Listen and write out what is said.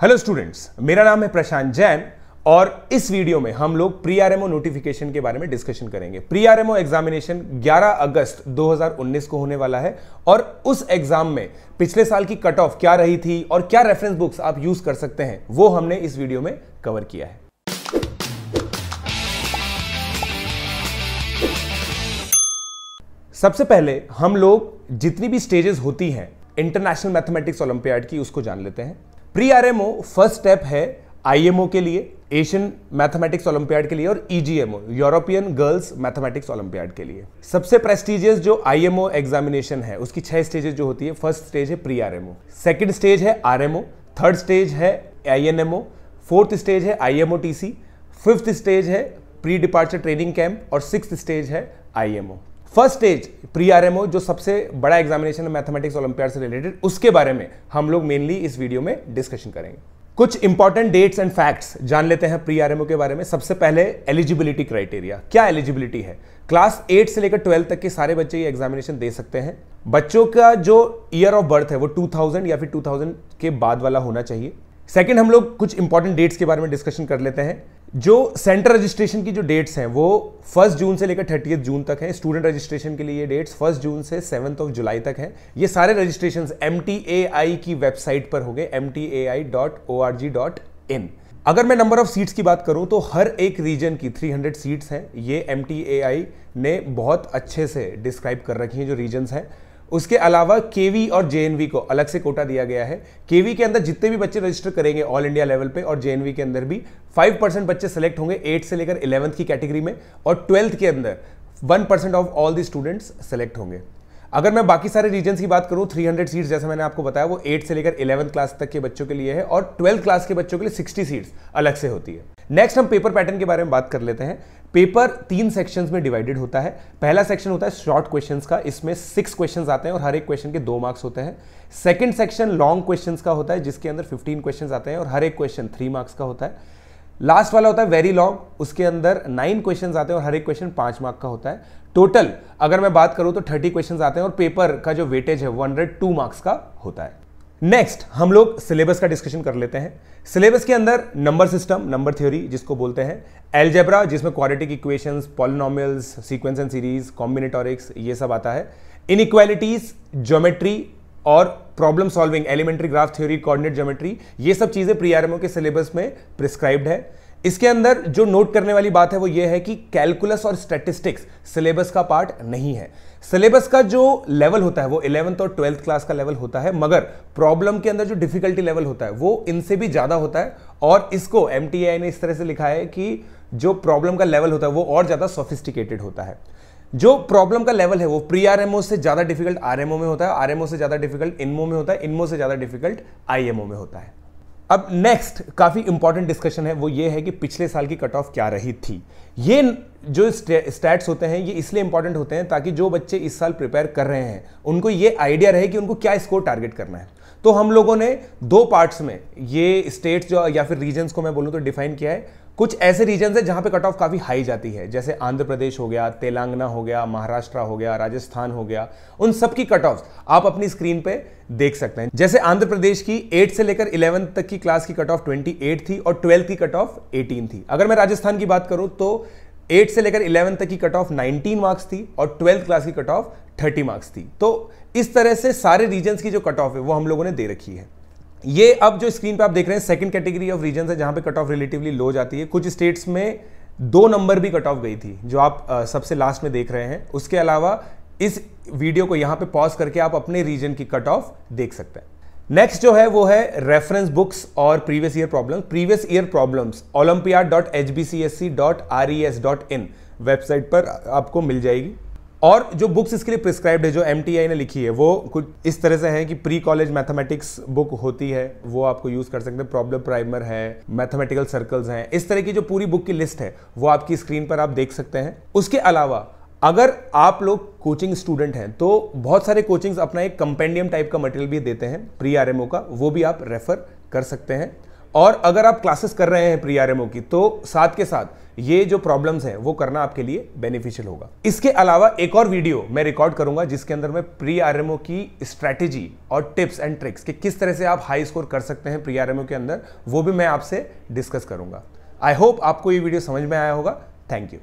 Hello students मेरा नाम है प्रशांत जैन और इस वीडियो में हम लोग प्री आरएमओ नोटिफिकेशन के बारे में डिस्कशन करेंगे। प्री आरएमओ एग्जामिनेशन 11 अगस्त 2019 को होने वाला है और उस एग्ज़ाम में पिछले साल की कट ऑफ़ क्या रही थी और क्या रेफरेंस बुक्स आप यूज़ कर सकते हैं, वो हमने इस वीडियो में कवर किया है। सबसे पहले हम लोग जितनी भी स्टेजेस होती हैं इंटरनेशनल मैथमेटिक्स ओलंपियाड की, उसको जान लेते हैं। प्री आरएमओ फ़र्स्ट स्टेप है आईएमओ के लिए एशियन मैथमेटिक्स ओलंपियाड के लिए और EGMO European girls mathematics olympiad के लिए। सबसे प्रेस्टिजियस जो आईएमओ एग्जामिनेशन है, उसकी छह स्टेजेस जो होती है फ़र्स्ट स्टेज है प्री आरएमओ सेकंड स्टेज है आरएमओ थर्ड स्टेज है आईएनएमओ फोर्थ स्टेज है आईएमओटीसी फिफ्थ स्टेज है प्री डिपार्चर ट्रेनिंग कैंप और सिक्स स्टेज है IMO first stage pre RMO जो सबसे बड़ा एग्जामिनेशन है मैथमेटिक्स ओलंपियाड से रिलेटेड उसके बारे में हम लोग मेनली इस वीडियो में डिस्कशन करेंगे। कुछ इंपॉर्टेंट डेट्स एंड फैक्ट्स जान लेते हैं प्री आरएमओ के बारे में। सबसे पहले एलिजिबिलिटी क्राइटेरिया क्या एलिजिबिलिटी है? क्लास एट से लेकर ट्वेल्थ तक के सारे बच्चे ये एग्जामिनेशन दे सकते हैं। बच्चों का जो ईयर ऑफ़ बर्थ है, वो 2000 या फिर 2000 के बाद वाला होना चाहिए। सेकंड हम लोग कुछ इंपॉर्टेंट डेट्स के बारे में डिस्कशन कर लेते हैं। जो सेंटर रजिस्ट्रेशन की जो डेट्स हैं, वो फ़र्स्ट जून से लेकर थर्टी जून तक है। स्टूडेंट रजिस्ट्रेशन के लिए ये डेट्स फ़र्स्ट जून से सेवंथ ऑफ़ जुलाई तक है। ये सारे रजिस्ट्रेशन एमटीएआई की वेबसाइट पर हो गए एम अगर मैं नंबर ऑफ़ सीट्स की बात करूँ तो हर एक रीजन की 300 सीट्स हैं। ये एमटीएआई ने बहुत अच्छे से डिस्क्राइब कर रखी हैं जो रीजन्स हैं। उसके अलावा केवी और जेएनवी को अलग से कोटा दिया गया है। केवी के अंदर जितने भी बच्चे रजिस्टर करेंगे ऑल इंडिया लेवल पे और जेएनवी के अंदर भी 5 परसेंट बच्चे सेलेक्ट होंगे 8 से लेकर 11th की कैटेगरी में और 12th के अंदर 1 percent of all the students select होंगे। अगर मैं बाकी सारे रीजन की बात करूँ 300 सीट्स जैसे मैंने आपको बताया, वो 8 से लेकर 11th क्लास तक के बच्चों के लिए है और 12th क्लास के बच्चों के लिए 60 सीट्स अलग से होती है। नेक्स्ट हम पेपर पैटर्न के बारे में बात कर लेते हैं। पेपर तीन सेक्शंस में डिवाइडेड होता है। पहला सेक्शन होता है शॉर्ट क्वेश्चंस का, इसमें सिक्स क्वेश्चंस आते हैं और हर एक क्वेश्चन के दो मार्क्स होते हैं। सेकंड सेक्शन लॉन्ग क्वेश्चंस का होता है, जिसके अंदर 15 क्वेश्चंस आते हैं और हर एक क्वेश्चन थ्री मार्क्स का होता है। लास्ट वाला होता है वेरी लॉन्ग उसके अंदर नाइन क्वेश्चन आते हैं और हर एक क्वेश्चन पाँच मार्क का होता है। टोटल अगर मैं बात करूँ तो थर्टी क्वेश्चन आते हैं और पेपर का जो वेटेज है वो हंड्रेड टू मार्क्स का होता है। नेक्स्ट हम लोग सिलेबस का डिस्कशन कर लेते हैं। सिलेबस के अंदर नंबर सिस्टम नंबर थ्योरी जिसको बोलते हैं एल्जेब्रा जिसमें quadratic equations polynomials sequence and series combinatorics ये सब आता है। इनइक्वालिटीज ज्योमेट्री और problem solving elementary graph theory coordinate geometry ये सब चीज़ें प्री आर के सिलेबस में प्रिस्क्राइब्ड है। इसके अंदर जो नोट करने वाली बात है वो ये है कि कैलकुलस और स्टैटिस्टिक्स सिलेबस का पार्ट नहीं है। सिलेबस का जो लेवल होता है, वो इलेवंथ और ट्वेल्थ क्लास का लेवल होता है, मगर प्रॉब्लम के अंदर जो डिफिकल्टी लेवल होता है, वो इनसे भी ज़्यादा होता है। और इसको एम ने इस तरह से लिखा है कि जो प्रॉब्लम का लेवल होता है, वो और ज़्यादा सोफिस्टिकेटेड होता है। जो प्रॉब्लम का लेवल है, वो प्री आरएमओ से ज़्यादा डिफ़िकल्ट आरएमओ में होता है आरएमओ से ज़्यादा डिफ़िकल्ट इनमो में होता है इनमो से ज़्यादा डिफ़िकल्ट आईएमओ में होता है। अब नेक्स्ट काफ़ी इंपॉर्टेंट डिस्कशन है, वो ये है कि पिछले साल की कट ऑफ़ क्या रही थी। ये जो स्टैट्स होते हैं, ये इसलिए इंपॉर्टेंट होते हैं ताकि जो बच्चे इस साल प्रिपेयर कर रहे हैं, उनको ये आइडिया रहे कि उनको क्या स्कोर टारगेट करना है। तो हम लोगों ने दो पार्ट्स में ये स्टेट्स जो, या फिर रीजन्स को मैं बोलूँ तो डिफाइन किया है। कुछ ऐसे रीजन है जहाँ पे कट ऑफ़ काफ़ी हाई जाती है। जैसे आंध्र प्रदेश हो गया, तेलंगाना हो गया, महाराष्ट्र हो गया, राजस्थान हो गया, उन सब की कट ऑफ़ आप अपनी स्क्रीन पे देख सकते हैं। जैसे आंध्र प्रदेश की 8 से लेकर 11 तक की क्लास की कट ऑफ़ 28 थी और 12 की कट ऑफ़ 18 थी। अगर मैं राजस्थान की बात करूँ तो 8 से लेकर 11 तक की कट ऑफ़ 19 मार्क्स थी और 12th क्लास की कट ऑफ़ 30 मार्क्स थी। तो इस तरह से सारे रीजन की जो कट ऑफ़ है, वो हम लोगों ने दे रखी है। ये अब जो स्क्रीन पे आप देख रहे हैं सेकंड कैटेगरी ऑफ़ रीजन है जहाँ पे कट ऑफ़ रिलेटिवली लो जाती है। कुछ स्टेट्स में दो नंबर भी कट ऑफ़ गई थी जो आप आ, सबसे लास्ट में देख रहे हैं। उसके अलावा इस वीडियो को यहाँ पे पॉज करके आप अपने रीजन की कट ऑफ़ देख सकते हैं। नेक्स्ट जो है वो है रेफरेंस बुक्स और previous year problems previous year problems olympiad dot H B C S C dot R E S dot in website पर आपको मिल जाएगी। और जो बुक्स इसके लिए प्रिस्क्राइब्ड है, जो एमटीआई ने लिखी है, वो कुछ इस तरह से है कि प्री कॉलेज मैथमेटिक्स बुक होती है, वो आपको यूज़ कर सकते हैं। प्रॉब्लम प्राइमर है मैथमेटिकल सर्कल्स हैं। इस तरह की जो पूरी बुक की लिस्ट है, वो आपकी स्क्रीन पर आप देख सकते हैं। उसके अलावा, अगर आप लोग कोचिंग स्टूडेंट हैं तो बहुत सारे कोचिंग्स अपना एक कंपेंडियम टाइप का मटेरियल भी देते हैं प्री आरएमओ का, वो भी आप रेफर कर सकते हैं। और अगर आप क्लासेस कर रहे हैं प्री आरएमओ की तो साथ के साथ ये जो प्रॉब्लम्स हैं, वो करना आपके लिए बेनिफिशियल होगा। इसके अलावा एक और वीडियो मैं रिकॉर्ड करूँगा, जिसके अंदर मैं प्री आर की स्ट्रेटेजी और टिप्स एंड ट्रिक्स कि किस तरह से आप हाई स्कोर कर सकते हैं प्री आरएमओ के अंदर, वो भी मैं आपसे डिस्कस करूँगा। आई होप आपको ये वीडियो समझ में आया होगा। Thank you